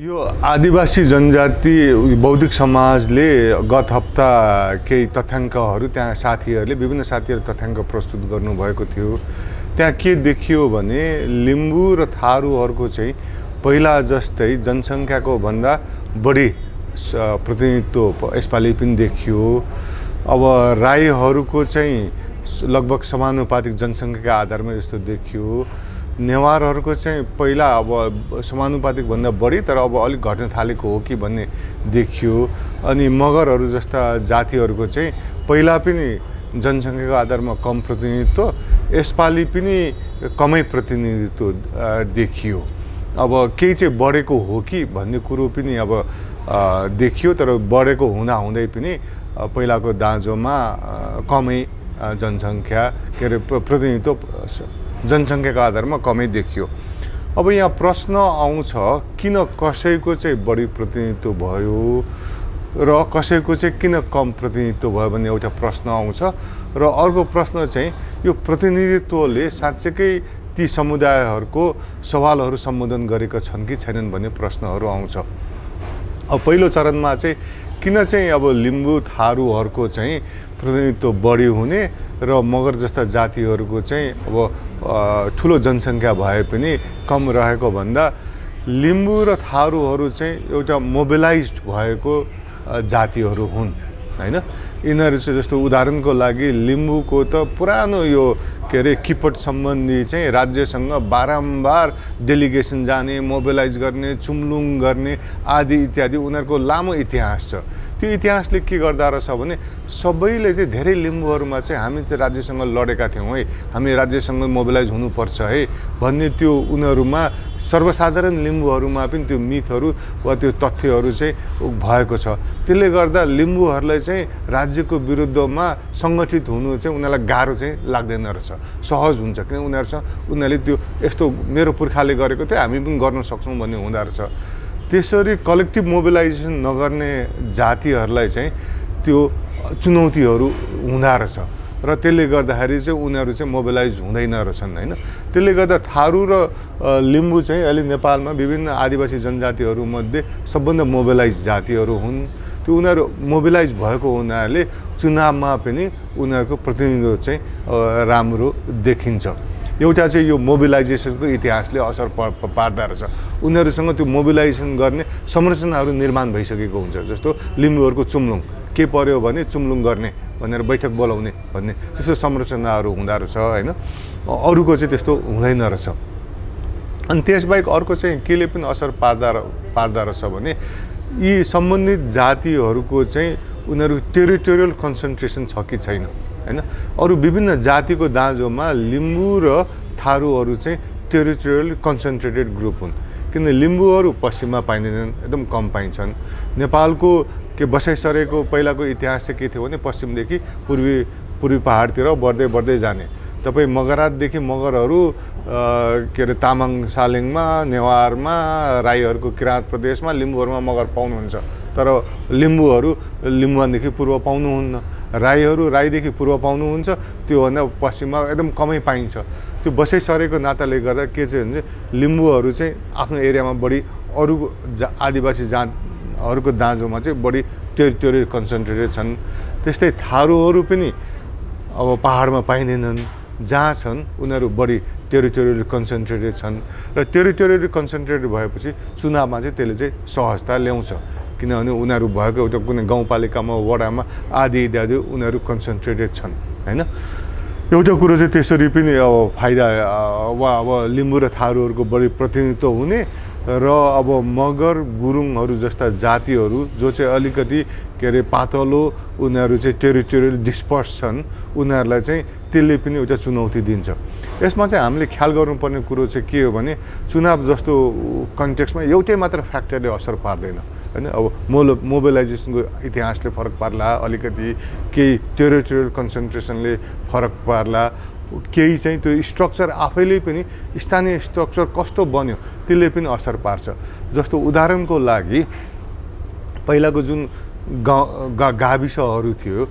यो आदिवासी जनजाति बौद्धिक समाजले गत हप्ता केही तथ्याङ्कहरू त्यहाँ साथीहरूले विभिन्न साथीहरू तथ्याङ्क प्रस्तुत गर्नुभएको थियो। त्यहाँ के देखियो भने लिम्बू र थारूहरूको चाहिँ पहिला जस्तै जनसङ्ख्याको भन्दा बढी प्रतिनिधित्व यसपालि पनि देखियो। अब राईहरूको चाहिँ लगभग समानुपातिक जनसङ्ख्याका आधारमा जस्तो देखियो। नेवारहरूको चाहिँ पहिला अब समानुपातिक भन्दा बढी तर अब अलिक घट्न थालेको हो कि भन्ने देखियो। अनि मगरहरू जस्ता जातिहरूको चाहिँ पहिला पनि जनसङ्ख्याको आधारमा कम प्रतिनिधित्व यसपालि पनि कमै प्रतिनिधित्व देखियो। अब केही चाहिँ बढेको हो कि भन्ने कुरो पनि अब देखियो तर बढेको हुँदा हुँदै पनि पहिलाको दाँजोमा कमै जनसङ्ख्या के अरे प्रतिनिधित्व जनसङ्ख्याको आधारमा कमै देखियो। अब यहाँ प्रश्न आउँछ किन कसैको चाहिँ बढी प्रतिनिधित्व भयो र कसैको चाहिँ किन कम प्रतिनिधित्व भयो भन्ने एउटा प्रश्न आउँछ र अर्को प्रश्न चाहिँ यो प्रतिनिधित्वले साँच्चैकै ती समुदायहरूको सवालहरू सम्बोधन गरेका छन् कि छैनन् भन्ने प्रश्नहरू आउँछ। अब पहिलो चरणमा चाहिँ किन चाहिँ अब लिम्बू थारूहरूको चाहिँ प्रतिनिधित्व बढी हुने र मगर जस्ता जातिहरूको चाहिँ अब ठुलो जनसङ्ख्या भए पनि कम रहेको भन्दा लिम्बू र थारूहरू चाहिँ एउटा मोबिलाइज भएको जातिहरू हुन् होइन? यिनीहरू चाहिँ जस्तो उदाहरणको लागि लिम्बूको त पुरानो यो के अरे किपट सम्बन्धी चाहिँ राज्यसँग बारम्बार डेलिगेसन जाने मोबिलाइज गर्ने चुम्लुङ गर्ने आदि इत्यादि उनीहरूको लामो इतिहास छ। त्यो इतिहासले के गर्दा रहेछ भने सबैले चाहिँ धेरै लिम्बूहरूमा चाहिँ हामी चाहिँ राज्यसँग लडेका थियौँ है। हामी राज्यसँग मोबिलाइज हुनुपर्छ है। भन्ने त्यो उनीहरूमा सर्वसाधारण लिम्बूहरूमा पनि त्यो मिथहरू वा त्यो तथ्यहरू चाहिँ भएको छ। त्यसले गर्दा लिम्बूहरूलाई चाहिँ राज्यको विरुद्धमा सङ्गठित हुनु चाहिँ उनीहरूलाई गाह्रो चाहिँ लाग्दैन रहेछ। सहज हुन्छ किन उनीहरूसँग? उनीहरूले त्यो यस्तो मेरो पुर्खाले गरेको थियो हामी पनि गर्न सक्छौँ भन्ने हुँदो रहेछ। त्यसरी कलेक्टिभ मोबिलाइजेसन नगर्ने जातिहरूलाई चाहिँ त्यो चुनौतीहरू हुँदो रहेछ। र त्यसले गर्दाखेरि चाहिँ उनीहरू चाहिँ मोबिलाइज हुँदैन रहेछन् होइन? त्यसले गर्दा थारू र लिम्बू चाहिँ अहिले नेपालमा विभिन्न आदिवासी जनजातिहरूमध्ये सबभन्दा मोबिलाइज जातिहरू हुन्। त्यो उनीहरू मोबिलाइज भएको हुनाले चुनावमा पनि उनीहरूको प्रतिनिधित्व चाहिँ राम्रो देखिन्छ। एउटा चाहिँ यो मोबिलाइजेसनको इतिहासले असर पार्दा रहेछ। उनीहरूसँग त्यो मोबिलाइजेसन गर्ने संरचनाहरू निर्माण भइसकेको हुन्छ जस्तो लिम्बूहरूको चुम्लुङ। के पर्यो भने चुम्लुङ गर्ने भनेर बैठक बोलाउने भन्ने त्यस्तो संरचनाहरू हुँदो रहेछ होइन? अरूको चाहिँ त्यस्तो हुँदैन रहेछ। अनि त्यसबाहेक अर्को चाहिँ केले पनि असर पार्दा पार्दा रहेछ भने यी सम्बन्धित जातिहरूको चाहिँ उनीहरू टेरिटोरियल कन्सन्ट्रेसन छ कि छैन? होइन? अरू विभिन्न जातिको दाँजोमा लिम्बू र थारूहरू चाहिँ टेरिटोरियल कन्सन्ट्रेटेड ग्रुप हुन्। किन लिम्बूहरू पश्चिममा पाइँदैनन् एकदम कम पाइन्छन्। नेपालको के बसाइ सरेको पहिलाको इतिहास चाहिँ के थियो भने पश्चिमदेखि पूर्वी पूर्वी पहाडतिर बढ्दै बढ्दै जाने। तपाईँ मगरातदेखि मगरहरू के अरे तामाङ सालिङमा नेवारमा राईहरूको किराँत प्रदेशमा लिम्बूहरूमा मगर पाउनुहुन्छ। तर लिम्बूहरू लिम्बुवानदेखि पूर्व पाउनुहुन्न। राईहरू राईदेखि पूर्व पाउनुहुन्छ त्योभन्दा पश्चिममा एकदम कमै पाइन्छ। त्यो बसाइ सरेको नाताले गर्दा के चाहिँ भने लिम्बूहरू चाहिँ आफ्नो एरियामा बढी अरू जा आदिवासी जातहरूको दाँजोमा चाहिँ बढी टेरिटोरियल कन्सन्ट्रेटेड छन्। त्यस्तै थारूहरू पनि अब पाहाडमा पाइँदैनन्। जहाँ छन् उनीहरू बढी टेरिटोरियल कन्सन्ट्रेटेड छन्। र टेरिटोरियल कन्सन्ट्रेटेड भएपछि चुनावमा चाहिँ त्यसले चाहिँ सहजता ल्याउँछ। किनभने उनीहरू भएको एउटा कुनै गाउँपालिकामा वडामा आदि इत्यादि उनीहरू कन्सन्ट्रेटेड छन् होइन? एउटा कुरो चाहिँ त्यसरी पनि अब फाइदा वा अब लिम्बू र थारूहरूको बढी प्रतिनिधित्व हुने र अब मगर गुरुङहरू जस्ता जातिहरू जो चाहिँ अलिकति के अरे पातलो उनीहरू चाहिँ टेरिटोरियल डिस्पर्स छन् उनीहरूलाई चाहिँ त्यसले पनि एउटा चुनौती दिन्छ। यसमा चाहिँ हामीले ख्याल गर्नुपर्ने कुरो चाहिँ के हो भने चुनाव जस्तो कन्टेक्समा एउटै मात्र फ्याक्टरले असर पार्दैन। होइन? अब मोलो मोबिलाइजेसनको इतिहासले फरक पार्ला अलिकति केही टेरिटोरियल कन्सन्ट्रेसनले फरक पार्ला केही चाहिँ त्यो स्ट्रक्चर आफैले पनि स्थानीय स्ट्रक्चर कस्तो बन्यो त्यसले पनि असर पार्छ। जस्तो उदाहरणको लागि पहिलाको जुन गा गाविसहरू थियो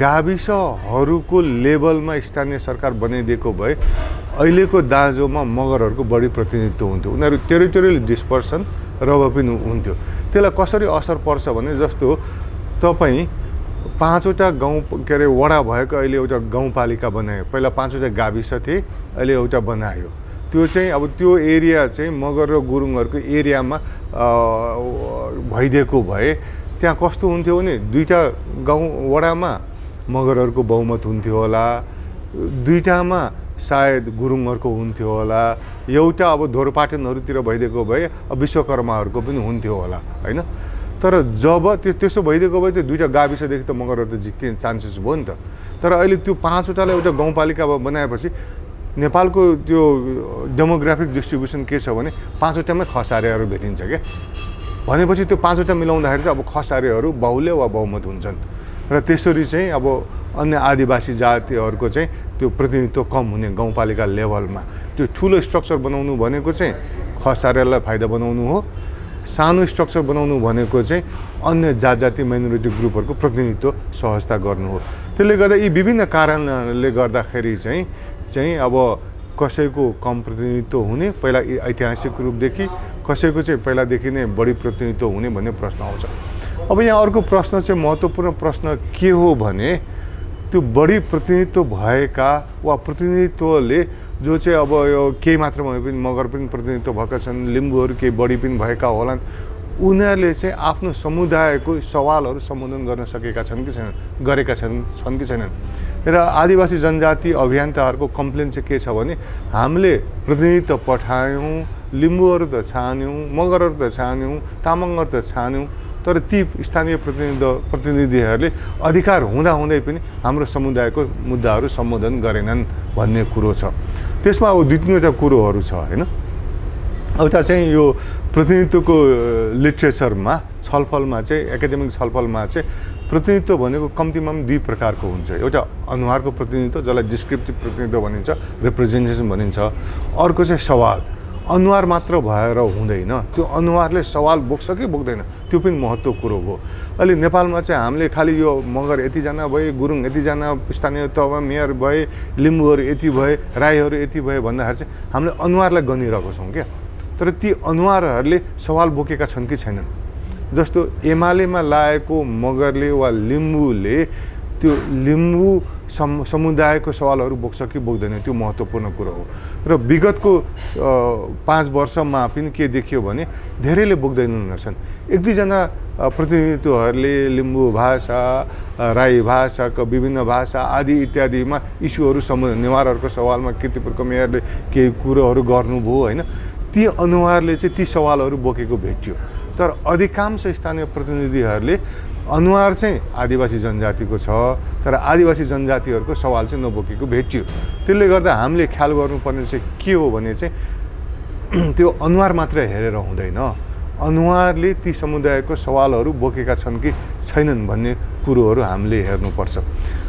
गाविसहरूको लेभलमा स्थानीय सरकार बनाइदिएको भए अहिलेको दाँजोमा मगरहरूको बढी प्रतिनिधित्व हुन्थ्यो। उनीहरू टेरिटोरियल डिस्पर्सन रब पनि हुन्थ्यो। त्यसलाई कसरी असर पर्छ भने जस्तो तपाईँ पाँचवटा गाउँ के अरे वडा भएको अहिले एउटा गाउँपालिका बनायो। पहिला पाँचवटा गाविस थिए अहिले एउटा बनायो। त्यो चाहिँ अब त्यो एरिया चाहिँ मगर र गुरुङहरूको एरियामा भइदिएको भए त्यहाँ कस्तो हुन्थ्यो भने दुईवटा गाउँ वडामा मगरहरूको बहुमत हुन्थ्यो होला। दुईवटामा सायद गुरुङहरूको हुन्थ्यो होला। एउटा अब धोरपाटनहरूतिर भइदिएको भए विश्वकर्माहरूको पनि हुन्थ्यो होला होइन? तर जब त्यो त्यसो भइदिएको भए चाहिँ दुइटा गाविसदेखि त मगरहरू त जित्ने चान्सेस भयो नि त। तर अहिले त्यो पाँचवटालाई एउटा गाउँपालिका बनाएपछि नेपालको त्यो डेमोग्राफिक डिस्ट्रिब्युसन के छ भने पाँचवटामै खसारेहरू भेटिन्छ क्या। भनेपछि त्यो पाँचवटा मिलाउँदाखेरि चाहिँ अब खसारेहरू बाहुल्य वा बहुमत हुन्छन्। र त्यसरी चाहिँ अब अन्य आदिवासी जातिहरूको चाहिँ त्यो प्रतिनिधित्व कम हुने गाउँपालिका लेभलमा त्यो ठुलो स्ट्रक्चर बनाउनु भनेको चाहिँ खसारेलाई फाइदा बनाउनु हो। सानो स्ट्रक्चर बनाउनु भनेको चाहिँ अन्य जात जाति माइनोरिटी ग्रुपहरूको प्रतिनिधित्व सहजता गर्नु हो। त्यसले गर्दा यी विभिन्न कारणले गर्दाखेरि चाहिँ चाहिँ अब कसैको कम प्रतिनिधित्व हुने पहिला ऐतिहासिक रूपदेखि कसैको चाहिँ पहिलादेखि नै बढी प्रतिनिधित्व हुने भन्ने प्रश्न आउँछ। अब यहाँ अर्को प्रश्न चाहिँ महत्त्वपूर्ण प्रश्न के हो भने त्यो बढी प्रतिनिधित्व भएका वा प्रतिनिधित्वले जो चाहिँ अब यो केही मात्रामा भए पनि मगर पनि प्रतिनिधित्व भएका छन् लिम्बूहरू केही बढी पनि भएका होलान् उनीहरूले चाहिँ आफ्नो समुदायको सवालहरू सम्बोधन गर्न सकेका छन् कि छैनन् गरेका छन् छन् कि छैनन्? र आदिवासी जनजाति अभियन्ताहरूको कम्प्लेन चाहिँ के छ भने हामीले प्रतिनिधित्व पठायौँ लिम्बूहरू त छान्यौँ मगरहरू त छान्यौँ तामाङहरू त छान्यौँ तर ती स्थानीय प्रतिनिधि प्रतिनिधिहरूले अधिकार हुँदाहुँदै पनि हाम्रो समुदायको मुद्दाहरू सम्बोधन गरेनन् भन्ने कुरो छ। त्यसमा अब दुई तिनवटा कुरोहरू छ होइन? एउटा चाहिँ यो प्रतिनिधित्वको लिट्रेचरमा छलफलमा चाहिँ एकाडेमिक छलफलमा चाहिँ प्रतिनिधित्व भनेको कम्तीमा पनि दुई प्रकारको हुन्छ। एउटा अनुहारको प्रतिनिधित्व जसलाई डिस्क्रिप्टिभ प्रतिनिधित्व भनिन्छ रिप्रेजेन्टेसन भनिन्छ। अर्को चाहिँ सवाल। अनुहार मात्र भएर हुँदैन। त्यो अनुहारले सवाल बोक्छ कि बोक्दैन त्यो पनि महत्त्व कुरो हो। अहिले नेपालमा चाहिँ हामीले खालि यो मगर यतिजना भए गुरुङ यतिजना स्थानीय तहमा मेयर भए लिम्बूहरू यति भए राईहरू यति भए भन्दाखेरि चाहिँ हामीले अनुहारलाई गनिरहेको छौँ क्या। तर ती अनुहारहरूले सवाल बोकेका छन् कि छैनन्। जस्तो एमालेमा लागेको मगरले वा लिम्बूले त्यो लिम्बू सम समुदायको सवालहरू बोक्छ कि बोक्दैन त्यो महत्त्वपूर्ण कुरो हो। र विगतको पाँच वर्षमा पनि के देखियो भने धेरैले बोक्दैनन् रहेछन् एक दुईजना प्रतिनिधित्वहरूले लिम्बू भाषा राई भाषाको विभिन्न भाषा आदि इत्यादिमा इस्युहरू सम्बन्ध नेवारहरूको सवालमा किर्तिपुरको मेयरले केही कुरोहरू गर्नुभयो होइन? ती अनुहारले चाहिँ ती सवालहरू बोकेको भेटियो। तर अधिकांश स्थानीय प्रतिनिधिहरूले अनुहार चाहिँ आदिवासी जनजातिको छ तर आदिवासी जनजातिहरूको सवाल चाहिँ नबोकेको भेटियो। त्यसले गर्दा हामीले ख्याल गर्नुपर्ने चाहिँ के हो भने चाहिँ त्यो अनुहार मात्र हेरेर हुँदैन। अनुहारले ती समुदायको सवालहरू बोकेका छन् कि छैनन् भन्ने कुरोहरू हामीले हेर्नुपर्छ।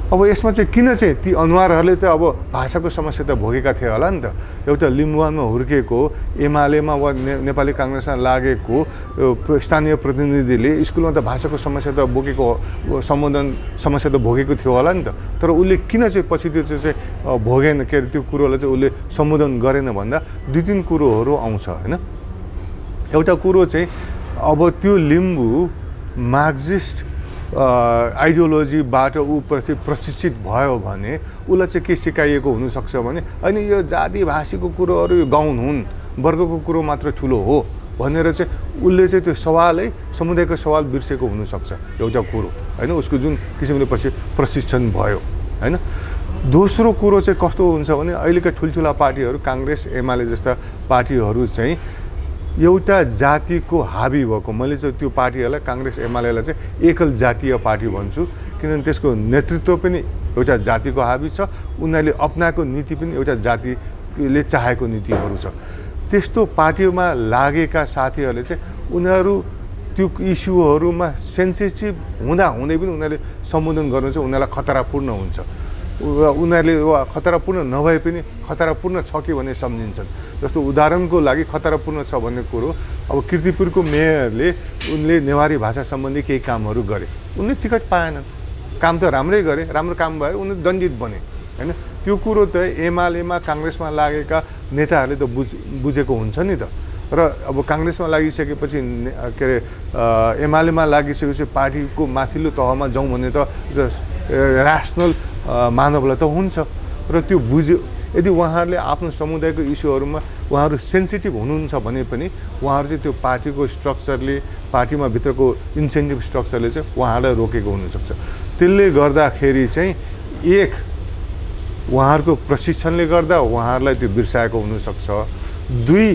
अब यसमा चाहिँ किन चाहिँ ती अनुहारहरूले त अब भाषाको समस्या त भोगेका थिए होला नि त। एउटा लिम्बुवानमा हुर्किएको एमालेमा वा ने नेपाली काङ्ग्रेसमा लागेको स्थानीय प्रतिनिधिले स्कुलमा त भाषाको समस्या त बोकेको सम्बोधन समस्या त भोगेको थियो होला नि त। तर उसले किन चाहिँ पछि त्यो चाहिँ भोगेन? के अरे त्यो कुरोलाई चाहिँ उसले सम्बोधन गरेन भन्दा दुई तिन कुरोहरू आउँछ होइन? एउटा कुरो चाहिँ अब त्यो लिम्बू मार्क्सिस्ट आइडियोलोजीबाट ऊ प्रति प्रशिक्षित भयो भने उसलाई चाहिँ के सिकाइएको हुनसक्छ भने होइन यो जाति भाषीको कुरोहरू यो गाउँ हुन् वर्गको कुरो मात्र ठुलो हो भनेर चाहिँ उसले चाहिँ त्यो सवालै समुदायको सवाल बिर्सेको हुनसक्छ एउटा कुरो। होइन उसको जुन किसिमले पछि प्रशिक्षण भयो। होइन दोस्रो कुरो चाहिँ कस्तो हुन्छ भने अहिलेका ठुल्ठुला पार्टीहरू काङ्ग्रेस एमाले जस्ता पार्टीहरू चाहिँ एउटा जातिको हाबी भएको मैले चाहिँ त्यो पार्टीहरूलाई काङ्ग्रेस एमालेलाई चाहिँ एकल जातीय पार्टी भन्छु। किनभने त्यसको नेतृत्व पनि एउटा जातिको हाबी छ उनीहरूले अप्नाएको नीति पनि एउटा जातिले चाहेको नीतिहरू छ। त्यस्तो पार्टीमा लागेका साथीहरूले चाहिँ उनीहरू त्यो इस्युहरूमा सेन्सिटिभ हुँदा हुँदै पनि उनीहरूले सम्बोधन गर्नु चाहिँ उनीहरूलाई खतरापूर्ण हुन्छ। उनीहरूले खतरापूर्ण नभए पनि खतरापूर्ण छ कि भन्ने सम्झिन्छन्। जस्तो उदाहरणको लागि खतरापूर्ण छ भन्ने कुरो अब किर्तिपुरको मेयरले उनले नेवारी भाषा सम्बन्धी केही कामहरू गरे। उनले टिकट पाएनन्। काम त राम्रै गरे राम्रो काम भयो उनी दण्डित बने होइन? त्यो कुरो त एमालेमा काङ्ग्रेसमा लागेका नेताहरूले त बुझ बुझेको हुन्छ नि त। र अब काङ्ग्रेसमा लागिसकेपछि के अरे एमालेमा लागिसकेपछि पार्टीको माथिल्लो तहमा जाउँ भने त ऱ्यासनल मानवलाई त हुन्छ। र त्यो बुझ्यो यदि उहाँहरूले आफ्नो समुदायको इस्युहरूमा उहाँहरू सेन्सिटिभ हुनुहुन्छ भने पनि उहाँहरू चाहिँ त्यो पार्टीको स्ट्रक्चरले पार्टीमा भित्रको इन्सेन्टिभ स्ट्रक्चरले चाहिँ उहाँहरूलाई रोकेको हुनसक्छ। त्यसले गर्दाखेरि चाहिँ एक उहाँहरूको प्रशिक्षणले गर्दा उहाँहरूलाई त्यो बिर्साएको हुनसक्छ। दुई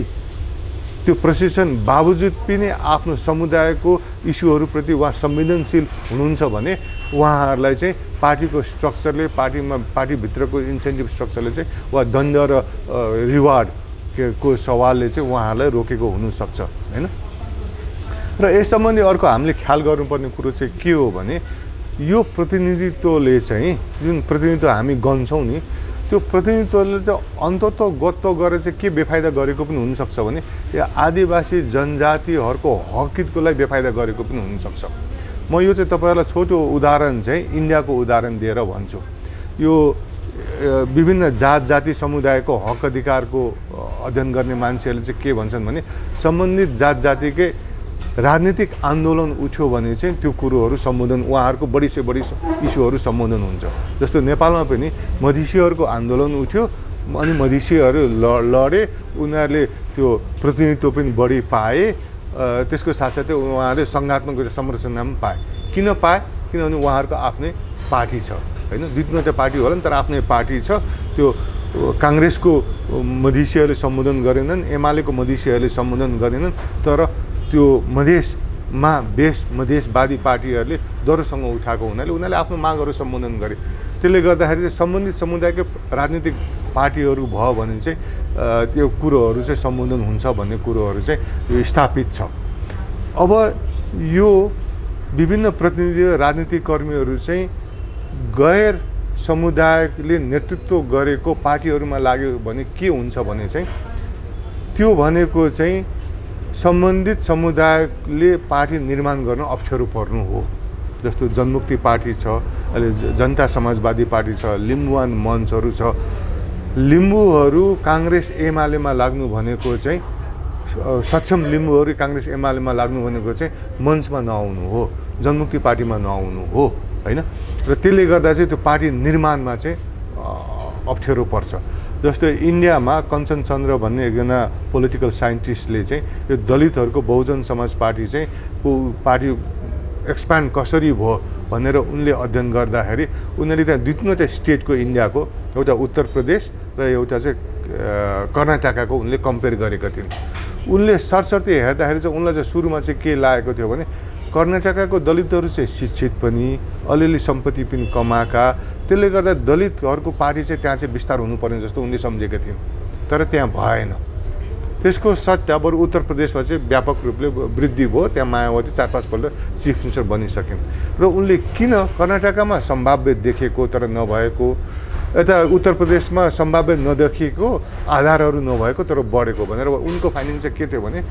त्यो प्रशिक्षण बावजुद पनि आफ्नो समुदायको इस्युहरूप्रति उहाँ संवेदनशील हुनुहुन्छ भने उहाँहरूलाई चाहिँ पार्टीको स्ट्रक्चरले पार्टीमा पार्टीभित्रको इन्सेन्टिभ स्ट्रक्चरले चाहिँ वा दण्ड र रिवार्ड को सवालले चाहिँ उहाँहरूलाई रोकेको हुनसक्छ होइन? र यस सम्बन्धी अर्को हामीले ख्याल गर्नुपर्ने कुरो चाहिँ के हो भने यो प्रतिनिधित्वले चाहिँ जुन प्रतिनिधित्व हामी गन्छौँ नि त्यो प्रतिनिधित्वले चाहिँ अन्तत गत्त गरेर चाहिँ के बेफाइदा गरेको पनि हुनसक्छ भने यो आदिवासी जनजातिहरूको हकितको लागि बेफाइदा गरेको पनि हुनसक्छ। म यो चाहिँ तपाईँहरूलाई छोटो उदाहरण चाहिँ इन्डियाको उदाहरण दिएर भन्छु। यो विभिन्न जात जाति समुदायको हक अधिकारको अध्ययन गर्ने मान्छेहरूले चाहिँ के भन्छन् भने सम्बन्धित जात जातिकै राजनीतिक आन्दोलन उठ्यो भने चाहिँ त्यो कुरोहरू सम्बोधन उहाँहरूको बढी से बढी इस्युहरू सम्बोधन हुन्छ। जस्तो नेपालमा पनि मधेसीहरूको आन्दोलन उठ्यो अनि मधेसीहरू ल लडे उनीहरूले त्यो प्रतिनिधित्व पनि बढी पाए त्यसको साथसाथै उहाँहरूले सङ्घात्मक संरचना पनि पाए। किन पाए? किनभने उहाँहरूको आफ्नै पार्टी छ होइन? दुई तिनवटा पार्टी होला नि तर आफ्नै पार्टी छ। त्यो काङ्ग्रेसको मधेसीहरूले सम्बोधन गरेनन् एमालेको मधेसीहरूले सम्बोधन गरेनन् तर त्यो मधेसमा बेस मधेसवादी पार्टीहरूले दरोसँग उठाएको हुनाले उनीहरूले आफ्नो मागहरू सम्बोधन गरे। त्यसले गर्दाखेरि चाहिँ सम्बन्धित समुदायकै राजनीतिक पार्टीहरू भयो भने चाहिँ त्यो कुरोहरू चाहिँ सम्बोधन हुन्छ भन्ने कुरोहरू चाहिँ स्थापित छ। अब यो विभिन्न प्रतिनिधि राजनीतिक कर्मीहरू चाहिँ गैर समुदायले नेतृत्व गरेको पार्टीहरूमा लाग्यो भने के हुन्छ भने चाहिँ त्यो भनेको चाहिँ सम्बन्धित समुदायले पार्टी निर्माण गर्न अप्ठ्यारो पर्नु हो। जस्तो जनमुक्ति पार्टी छ अहिले जनता समाजवादी पार्टी छ लिम्बुवान मञ्चहरू छ। लिम्बूहरू काङ्ग्रेस एमालेमा लाग्नु भनेको चाहिँ सक्षम लिम्बूहरू काङ्ग्रेस एमालेमा लाग्नु भनेको चाहिँ मञ्चमा नआउनु हो जनमुक्ति पार्टीमा नआउनु हो होइन? र त्यसले गर्दा चाहिँ त्यो पार्टी निर्माणमा चाहिँ अप्ठ्यारो पर्छ। जस्तो इन्डियामा कञ्चन चन्द्र भन्ने एकजना पोलिटिकल साइन्टिस्टले चाहिँ यो दलितहरूको बहुजन समाज पार्टी चाहिँ को पार्टी एक्सप्यान्ड कसरी भयो भनेर उनले अध्ययन गर्दाखेरि उनीहरूले त्यहाँ दुई तिनवटा स्टेटको इन्डियाको एउटा उत्तर प्रदेश र एउटा चाहिँ कर्नाटकाको उनले कम्पेयर गरेका थिइन्। उनले सरसर्ती हेर्दाखेरि चाहिँ उनलाई चाहिँ सुरुमा चाहिँ के लागेको थियो भने कर्नाटकाको दलितहरू चाहिँ शिक्षित पनि अलिअलि सम्पत्ति पनि कमाएका। त्यसले गर्दा दलितहरूको पार्टी चाहिँ त्यहाँ चाहिँ विस्तार हुनुपर्ने जस्तो उनले सम्झेका थिइन्। तर त्यहाँ भएन। त्यसको सट्टा बरु उत्तर प्रदेशमा चाहिँ व्यापक रूपले वृद्धि भयो। त्यहाँ मायावती चार पाँचपल्ट चिफ मिनिस्टर बनिसकिन्। र उनले किन कर्नाटकमा सम्भाव्य देखेको तर नभएको यता उत्तर प्रदेशमा सम्भाव्य नदेखिएको आधारहरू नभएको तर बढेको भनेर उनको फाइन्डिङ चाहिँ के थियो भने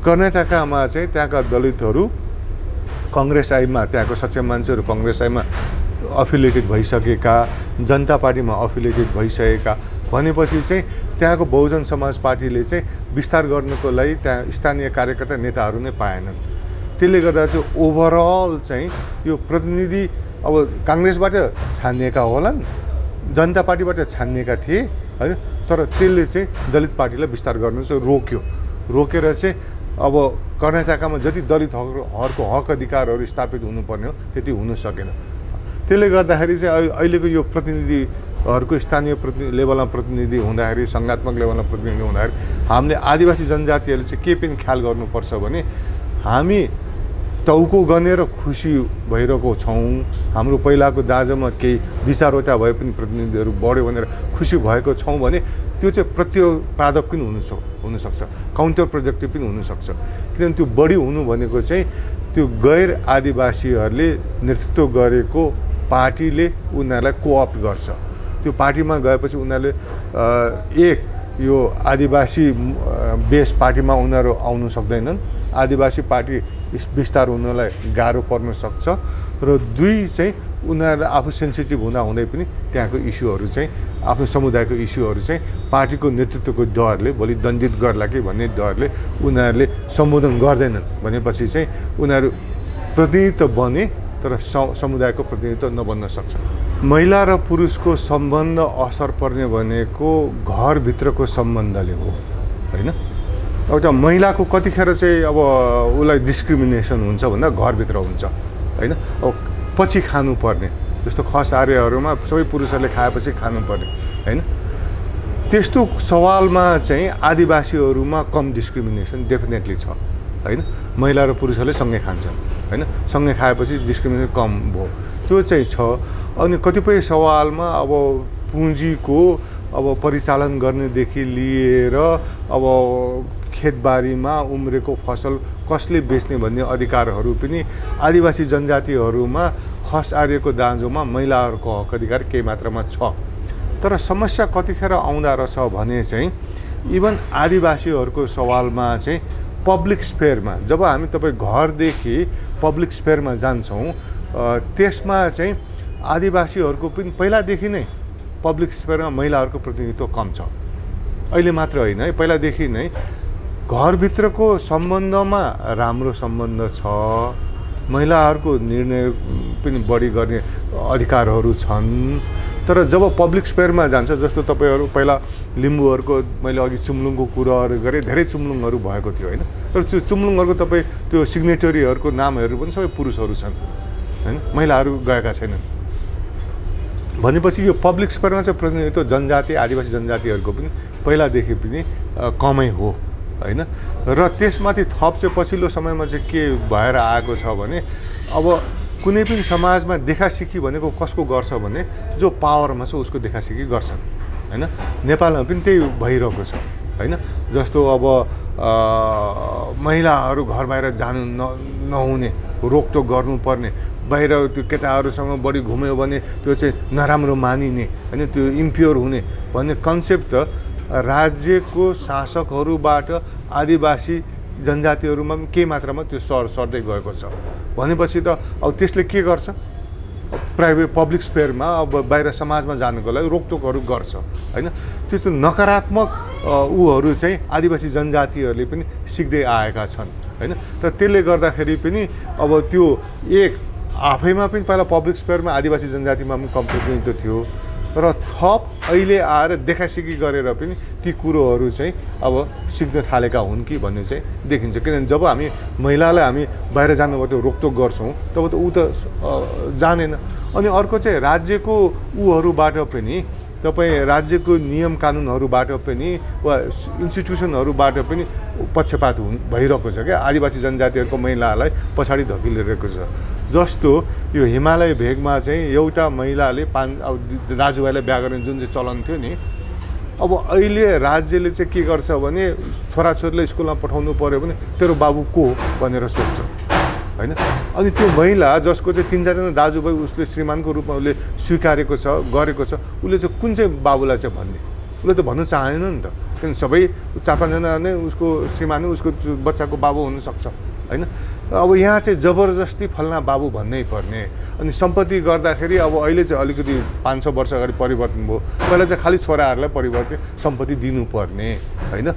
कर्नाटकमा चाहिँ त्यहाँका दलितहरू कङ्ग्रेस आइमा त्यहाँको सक्षम मान्छेहरू कङ्ग्रेस आइमा अफिलिएटेड भइसकेका जनता पार्टीमा अफिलिएटेड भइसकेका भनेपछि चाहिँ त्यहाँको बहुजन समाज पार्टीले चाहिँ विस्तार गर्नको लागि त्यहाँ स्थानीय कार्यकर्ता नेताहरू नै पाएनन्। त्यसले गर्दा चाहिँ ओभरअल चाहिँ यो प्रतिनिधि अब काङ्ग्रेसबाट छानिएका होलान् जनता पार्टीबाट छानिएका थिए होइन? तर त्यसले चाहिँ दलित पार्टीलाई विस्तार गर्नु चाहिँ रोक्यो। रोकेर चाहिँ अब कर्नाटकमा जति दलितहरूको हक अधिकारहरू स्थापित हुनुपर्ने हो त्यति हुन सकेन। त्यसले गर्दाखेरि चाहिँ अहिलेको यो प्रतिनिधिहरूको स्थानीय प्रति लेभलमा प्रतिनिधि हुँदाखेरि सङ्घात्मक लेभलमा प्रतिनिधि हुँदाखेरि हामीले आदिवासी जनजातिहरूले चाहिँ के पनि ख्याल गर्नुपर्छ भने हामी टाउको गनेर खुसी भइरहेको छौँ। हाम्रो पहिलाको दाजुमा केही दुई भए पनि प्रतिनिधिहरू बढ्यो भनेर खुसी भएको छौँ भने त्यो चाहिँ प्रत्युत्पादक पनि हुनु हुनसक्छ। काउन्टर प्रोजेक्टिभ पनि हुनसक्छ। किनभने त्यो बढी हुनु भनेको चाहिँ त्यो गैर आदिवासीहरूले नेतृत्व गरेको पार्टीले उनीहरूलाई कोअप्ट गर्छ। त्यो पार्टीमा गएपछि उनीहरूले एक यो आदिवासी बेस पार्टीमा उनीहरू आउनु सक्दैनन्। आदिवासी पार्टी विस्तार हुनलाई गाह्रो पर्न सक्छ र दुई चाहिँ उनीहरू आफू सेन्सिटिभ हुँदा हुँदै पनि त्यहाँको इस्युहरू चाहिँ आफ्नो समुदायको इस्युहरू चाहिँ पार्टीको नेतृत्वको डरले भोलि दण्डित गर्ला कि भन्ने डरले उनीहरूले सम्बोधन गर्दैनन्। भनेपछि चाहिँ उनीहरू प्रतिनिधित्व बने तर समुदायको प्रतिनिधित्व नबन्न सक्छ। महिला र पुरुषको सम्बन्ध असर पर्ने भनेको घरभित्रको सम्बन्धले हो होइन? एउटा महिलाको कतिखेर चाहिँ अब उसलाई डिस्क्रिमिनेसन हुन्छ भन्दा घरभित्र हुन्छ होइन? अब पछि खानुपर्ने जस्तो खस आर्यहरूमा सबै पुरुषहरूले खाएपछि खानुपर्ने होइन? त्यस्तो सवालमा चाहिँ आदिवासीहरूमा कम डिस्क्रिमिनेसन डेफिनेटली छ होइन? महिला र पुरुषहरूले सँगै खान्छन् होइन? सँगै खाएपछि डिस्क्रिमिनेसन कम भयो। त्यो चाहिँ छ। अनि कतिपय सवालमा अब पुँजीको अब परिचालन गर्नेदेखि लिएर अब खेतबारीमा उम्रेको फसल कसले बेच्ने भन्ने अधिकारहरू पनि आदिवासी जनजातिहरूमा खस आर्यको दाँजोमा महिलाहरूको हक अधिकार केही मात्रामा छ। तर समस्या कतिखेर आउँदो रहेछ भने चाहिँ इभन आदिवासीहरूको सवालमा चाहिँ पब्लिक स्पेयरमा जब हामी तपाईँ घरदेखि पब्लिक स्पेयरमा जान्छौँ त्यसमा चाहिँ आदिवासीहरूको पनि पहिलादेखि नै पब्लिक स्पेयरमा महिलाहरूको प्रतिनिधित्व कम छ। अहिले मात्र होइन है पहिलादेखि नै घरभित्रको सम्बन्धमा राम्रो सम्बन्ध छ महिलाहरूको निर्णय पनि बढी गर्ने अधिकारहरू छन्। तर जब पब्लिक स्पेयरमा जान्छ जस्तो तपाईँहरू पहिला लिम्बूहरूको मैले अघि चुम्लुङको कुराहरू गरेँ धेरै चुम्लुङहरू भएको थियो होइन? तर त्यो चुम्लुङहरूको तपाईँ त्यो सिग्नेटरीहरूको नामहरू पनि सबै पुरुषहरू छन् होइन? महिलाहरू गएका छैनन्। भनेपछि यो पब्लिक स्पेयरमा चाहिँ प्रतिनिधित्व जनजाति आदिवासी जनजातिहरूको पनि पहिलादेखि पनि कमै हो। होइन? र त्यसमाथि थप चाहिँ पछिल्लो समयमा चाहिँ के भएर आएको छ भने अब कुनै पनि समाजमा देखासिखी भनेको कसको गर्छ भने जो पावरमा छ उसको देखासिखी गर्छन् होइन? नेपालमा पनि त्यही भइरहेको छ होइन? जस्तो अब महिलाहरू घर बाहिर जानु न नहुने रोकटोक गर्नुपर्ने बाहिर त्यो केटाहरूसँग बढी घुम्यो भने त्यो चाहिँ नराम्रो मानिने होइन? त्यो इम्प्योर हुने भन्ने कन्सेप्ट त राज्यको शासकहरूबाट आदिवासी जनजातिहरूमा पनि केही मात्रामा त्यो सर सर्दै गएको छ। भनेपछि त अब त्यसले के गर्छ? प्राइभेट पब्लिक स्पेयरमा अब बाहिर समाजमा जानुको लागि रोकटोकहरू गर्छ होइन? त्यो चाहिँ नकारात्मक ऊहरू चाहिँ आदिवासी जनजातिहरूले पनि सिक्दै आएका छन् होइन? तर त्यसले गर्दाखेरि पनि अब त्यो एक आफैमा पनि पहिला पब्लिक स्पेयरमा आदिवासी जनजातिमा पनि कम प्रतिनिधित्व थियो र थप अहिले आएर देखासिखी गरेर पनि ती कुरोहरू चाहिँ अब सिक्न थालेका हुन् कि भन्ने चाहिँ देखिन्छ। किनभने जब हामी महिलालाई हामी बाहिर जानुपर्थ्यो रोकटोक गर्छौँ तब त ऊ त जानेन। अनि अर्को चाहिँ राज्यको ऊहरूबाट पनि तपाईँ राज्यको नियम कानुनहरूबाट पनि वा इन्स्टिट्युसनहरूबाट पनि पक्षपात हुन् भइरहेको छ क्या। आदिवासी जनजातिहरूको महिलालाई पछाडि धकिलिरहेको छ। जस्तो यो हिमालय भेगमा चाहिँ एउटा महिलाले पान अब दाजुभाइलाई बिहा गर्ने जुन चाहिँ चलन थियो नि अब अहिले राज्यले चाहिँ के गर्छ भने छोराछोरीलाई स्कुलमा पठाउनु पऱ्यो भने तेरो बाबु को भनेर सोध्छ होइन? अनि त्यो महिला जसको चाहिँ तिन चारजना दाजुभाइ उसले श्रीमानको रूपमा उसले स्वीकारेको छ गरेको छ उसले चाहिँ कुन चाहिँ बाबुलाई चाहिँ भन्ने? उसले त भन्नु चाहेन नि त किनभने सबै चार पाँचजना नै उसको श्रीमान उसको बच्चाको बाबु हुनसक्छ होइन? अब यहाँ चाहिँ जबरजस्ती फल्ना बाबु भन्नै पर्ने। अनि सम्पत्ति गर्दाखेरि अब अहिले चाहिँ अलिकति पाँच सय वर्ष अगाडि परिवर्तन भयो। पहिला चाहिँ खालि छोराहरूलाई परिवर्तन सम्पत्ति दिनुपर्ने होइन?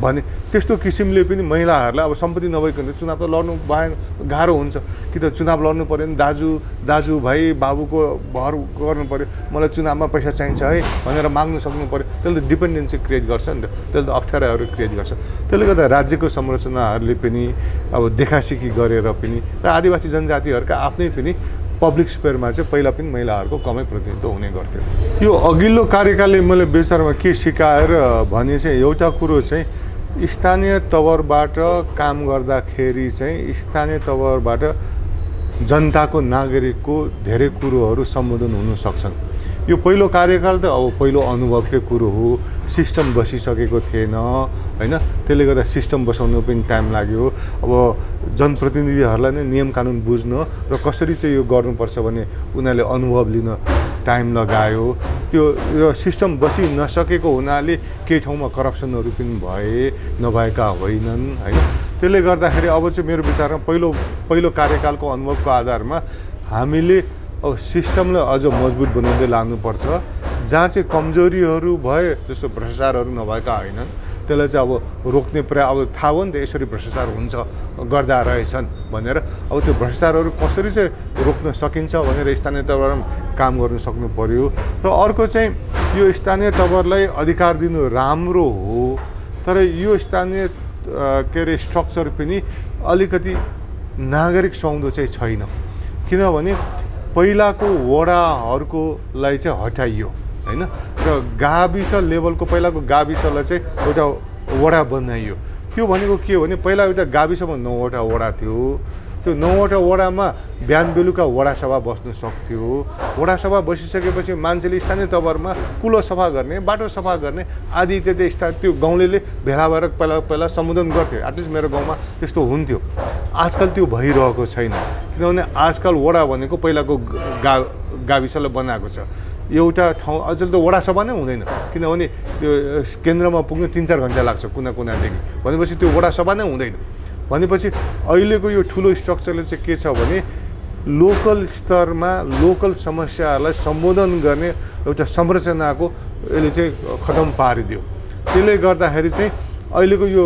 भने त्यस्तो किसिमले पनि महिलाहरूलाई अब सम्पत्ति नभइकन चुनाव त लड्नु भएन गाह्रो हुन्छ। कि त चुनाव लड्नु पऱ्यो भने दाजु दाजुभाइ बाबुको भर गर्नु पऱ्यो मलाई चुनावमा पैसा चाहिन्छ है भनेर माग्नु सक्नु पऱ्यो त्यसले डिपेन्डेन्सी क्रिएट गर्छ नि त। त्यसले त अप्ठ्याराहरू क्रिएट गर्छ। त्यसले गर्दा राज्यको संरचनाहरूले पनि अब देखासिखी गरेर पनि र आदिवासी जनजातिहरूका आफ्नै पनि पब्लिक स्पेयरमा चाहिँ पहिला पनि महिलाहरूको कमै प्रतिनिधित्व हुने गर्थ्यो। यो अघिल्लो कार्यकालले मैले विचारमा के सिकाएर भने चाहिँ एउटा कुरो चाहिँ स्थानीय तवरबाट काम गर्दाखेरि चाहिँ स्थानीय तवरबाट जनताको नागरिकको धेरै कुरोहरू सम्बोधन हुन सक्छन्। यो पहिलो कार्यकाल त अब पहिलो अनुभवकै कुरो हो। सिस्टम बसिसकेको थिएन होइन? त्यसले गर्दा सिस्टम बसाउनु पनि टाइम लाग्यो। अब जनप्रतिनिधिहरूलाई नै नियम कानुन बुझ्न र कसरी चाहिँ यो गर्नुपर्छ भने उनीहरूले अनुभव लिन टाइम लगायो। त्यो यो सिस्टम बसि नसकेको हुनाले केही ठाउँमा करप्सनहरू पनि भए नभएका होइनन् होइन? त्यसले गर्दाखेरि अब चाहिँ मेरो विचारमा पहिलो पहिलो कार्यकालको अनुभवको आधारमा हामीले अब सिस्टमलाई अझ मजबुत बनाउँदै लानुपर्छ। जहाँ चाहिँ कमजोरीहरू भए जस्तो भ्रष्टाचारहरू नभएका होइनन् त्यसलाई चाहिँ अब रोक्ने प्रया अब थाहा हो नि त यसरी भ्रष्टाचार हुन्छ गर्दा रहेछन् भनेर। अब त्यो भ्रष्टाचारहरू कसरी चाहिँ रोक्न सकिन्छ भनेर स्थानीय तवरमा काम गर्नु सक्नु पर्यो। र अर्को चाहिँ यो स्थानीय तवरलाई अधिकार दिनु राम्रो हो तर यो स्थानीय के अरे स्ट्रक्चर पनि अलिकति नागरिक सुहाउँदो चाहिँ छैन। किनभने पहिलाको वडाहरूकोलाई चाहिँ हटाइयो होइन? र गाविस लेभलको पहिलाको गाविसलाई चाहिँ एउटा वडा बनाइयो। त्यो भनेको के हो भने पहिला एउटा गाविसमा नौवटा वडा थियो त्यो नौवटा वडामा बिहान बेलुका वडा सभा बस्नु सक्थ्यो। वडा सभा बसिसकेपछि मान्छेले स्थानीय तवरमा कुलो सफा गर्ने बाटो सफा गर्ने आदि इत्यादि स्था त्यो गाउँले भेला भएर पहिला पहिला सम्बोधन गर्थ्यो। एटलिस्ट मेरो गाउँमा त्यस्तो हुन्थ्यो। आजकल त्यो भइरहेको छैन। किनभने आजकल वडा भनेको पहिलाको गा गाविसलाई बनाएको छ। एउटा ठाउँ अझ त वडा सभा नै हुँदैन। किनभने त्यो केन्द्रमा पुग्नु तिन चार घन्टा लाग्छ कुना कुनादेखि। भनेपछि त्यो वडा सभा नै हुँदैन। भनेपछि अहिलेको यो ठुलो स्ट्रक्चरले चाहिँ के छ भने लोकल स्तरमा लोकल समस्याहरूलाई सम्बोधन गर्ने एउटा संरचनाको यसले चाहिँ खतम पारिदियो। त्यसले गर्दाखेरि चाहिँ अहिलेको यो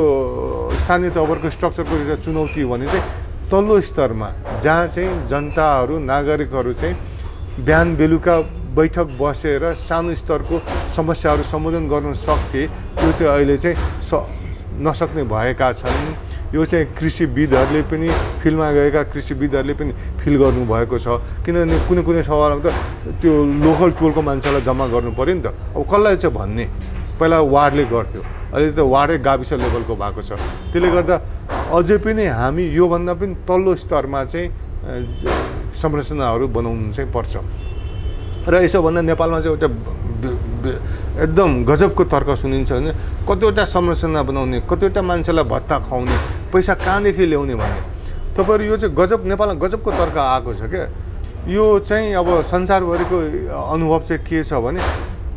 स्थानीय तवरको स्ट्रक्चरको एउटा चुनौती भने चाहिँ तल्लो स्तरमा जहाँ चाहिँ जनताहरू नागरिकहरू चाहिँ बिहान बेलुका बैठक बसेर सानो स्तरको समस्याहरू सम्बोधन गर्न सक्थे त्यो चाहिँ अहिले चाहिँ स नसक्ने भएका छन्। यो चाहिँ कृषिविदहरूले पनि फिल्डमा गएका कृषिविदहरूले पनि फिल गर्नुभएको छ। किनभने कुनै कुनै सवालमा त त्यो लोकल टोलको मान्छेलाई जम्मा गर्नु पऱ्यो नि त। अब कसलाई चाहिँ भन्ने? पहिला वार्डले गर्थ्यो। अहिले त वार्डै गाविस लेभलको भएको छ। त्यसले गर्दा अझै पनि हामी योभन्दा पनि तल्लो स्तरमा चाहिँ संरचनाहरू बनाउनु चाहिँ पर्छ। र यसो भन्दा नेपालमा चाहिँ एउटा एकदम गजबको तर्क सुनिन्छ भने कतिवटा संरचना बनाउने कतिवटा मान्छेलाई भत्ता खुवाउने पैसा कहाँदेखि ल्याउने भन्ने? तपाईँहरू यो चाहिँ गजब नेपालमा गजबको तर्क आएको छ क्या। यो चाहिँ अब संसारभरिको अनुभव चाहिँ के छ भने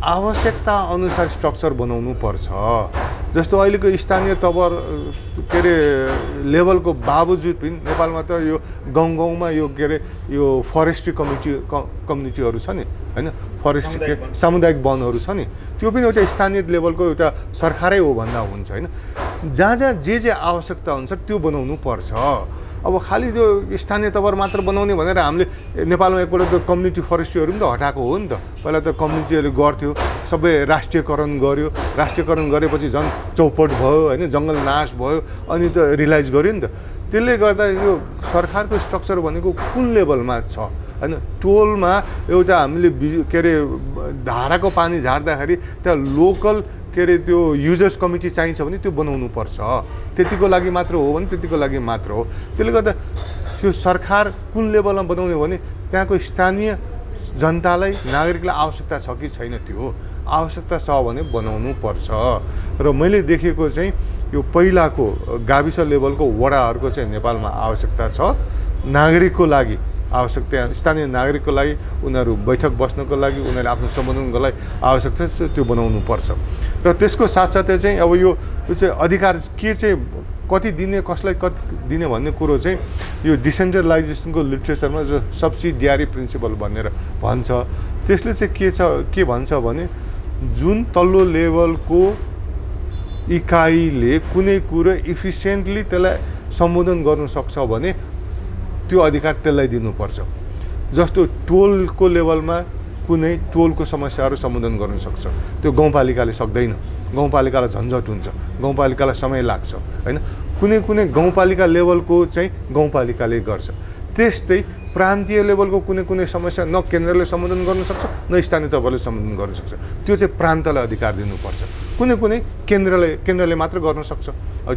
आवश्यकता अनुसार स्ट्रक्चर बनाउनु पर्छ। जस्तो अहिलेको स्थानीय तवर के अरे लेभलको बावजुद पनि नेपालमा त यो गाउँ गाउँमा यो के अरे यो फरेस्ट्री कमिटी कम्युनिटीहरू छ नि होइन? फरेस्ट्री के सामुदायिक वनहरू छ नि त्यो पनि एउटा स्थानीय लेभलको एउटा सरकारै हो भन्दा हुन्छ होइन? जहाँ जहाँ जे जे आवश्यकता हुन्छ त्यो बनाउनु पर्छ। अब खालि त्यो स्थानीय तवर मात्र बनाउने भनेर हामीले नेपालमा एकपल्ट त कम्युनिटी फरेस्ट्रीहरू पनि त हटाएको हो नि त। पहिला त कम्युनिटीहरू गर्थ्यो सबै राष्ट्रियकरण गर्यो। राष्ट्रियकरण गरेपछि झन् चौपट भयो होइन जङ्गल नाश भयो अनि त रिलाइज गर्यो नि त। त्यसले गर्दा यो सरकारको स्ट्रक्चर भनेको कुन लेभलमा छ? होइन टोलमा एउटा हामीले के अरे धाराको पानी झार्दाखेरि त्यहाँ लोकल के अरे त्यो युजर्स कमिटी चाहिन्छ भने त्यो बनाउनु पर्छ। त्यतिको लागि मात्र हो भने त्यतिको लागि मात्र हो। त्यसले गर्दा त्यो सरकार कुन लेभलमा बनाउने भने त्यहाँको स्थानीय जनतालाई नागरिकलाई आवश्यकता छ कि छैन त्यो आवश्यकता छ भने बनाउनु पर्छ। र मैले देखेको चाहिँ यो पहिलाको गाविस लेभलको वडाहरूको चाहिँ नेपालमा आवश्यकता छ। नागरिकको लागि आवश्यकता स्थानीय नागरिकको लागि उनीहरू बैठक बस्नको लागि उनीहरूले आफ्नो सम्बोधनको लागि आवश्यकता त्यो बनाउनु पर्छ। र त्यसको साथसाथै चाहिँ अब यो चाहिँ अधिकार के चाहिँ कति दिने कसलाई कति दिने भन्ने कुरो चाहिँ यो डिसेन्ट्रलाइजेसनको लिट्रेचरमा जो सब्सिडियारी प्रिन्सिपल भनेर भन्छ। त्यसले चाहिँ के छ के भन्छ भने जुन तल्लो लेभलको इकाइले कुनै कुरो इफिसियन्टली त्यसलाई सम्बोधन सक्छ भने त्यो अधिकार त्यसलाई दिनुपर्छ। जस्तो टोलको लेभलमा कुनै टोलको समस्याहरू सम्बोधन गर्न सक्छ। त्यो गाउँपालिकाले सक्दैन। गाउँपालिकालाई झन्झट हुन्छ। गाउँपालिकालाई समय लाग्छ होइन? कुनै कुनै गाउँपालिका लेभलको चाहिँ गाउँपालिकाले गर्छ। त्यस्तै प्रान्तीय लेभलको कुनै कुनै समस्या न केन्द्रले सम्बोधन गर्न सक्छ न स्थानीय तहले सम्बोधन गर्न सक्छ। त्यो चाहिँ प्रान्तलाई अधिकार दिनुपर्छ। कुनै कुनै केन्द्रले केन्द्रले मात्र गर्न सक्छ।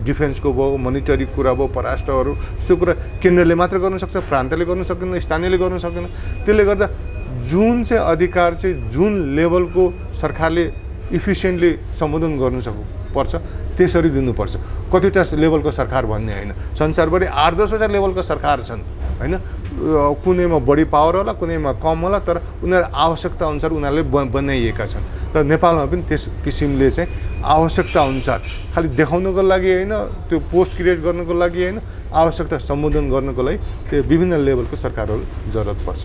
डिफेन्सको भयो मोनिटरी कुरा भयो परराष्ट्रहरू त्यो कुरा केन्द्रले मात्र गर्न सक्छ प्रान्तले गर्न सक्दैन स्थानीयले गर्न सक्दैन त्यसले गर्दा जुन चाहिँ अधिकार चाहिँ जुन लेभलको सरकारले इफिसियन्टली सम्बोधन गर्नु सक् पर्छ त्यसरी दिनुपर्छ। कतिवटा लेभलको सरकार भन्ने होइन। संसारभरि आठ दसवटा लेभलको सरकार छन् होइन? कुनैमा बढी पावर होला कुनैमा कम होला तर उनीहरू आवश्यकता अनुसार उनीहरूले ब बनाइएका छन्। र नेपालमा पनि त्यस किसिमले चाहिँ आवश्यकता अनुसार खालि देखाउनुको लागि होइन त्यो पोस्ट क्रिएट गर्नुको लागि होइन आवश्यकता सम्बोधन गर्नुको लागि त्यो विभिन्न लेभलको सरकारहरू जरुरत पर्छ।